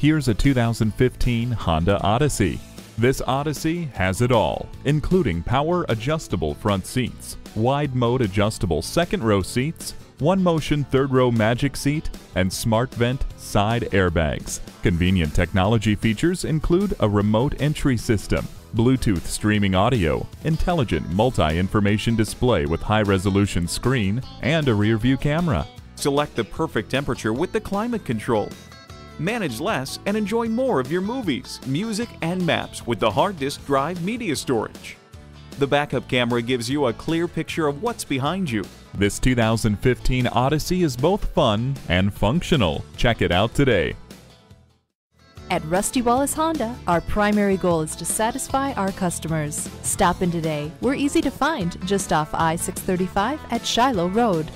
Here's a 2015 Honda Odyssey. This Odyssey has it all, including power adjustable front seats, wide mode adjustable second row seats, one motion third row magic seat, and smart vent side airbags. Convenient technology features include a remote entry system, Bluetooth streaming audio, intelligent multi-information display with high-resolution screen, and a rear-view camera. Select the perfect temperature with the climate control. Manage less and enjoy more of your movies, music, and maps with the hard disk drive media storage. The backup camera gives you a clear picture of what's behind you. This 2015 Odyssey is both fun and functional. Check it out today. At Rusty Wallis Honda, our primary goal is to satisfy our customers. Stop in today. We're easy to find just off I 635 at Shiloh Road.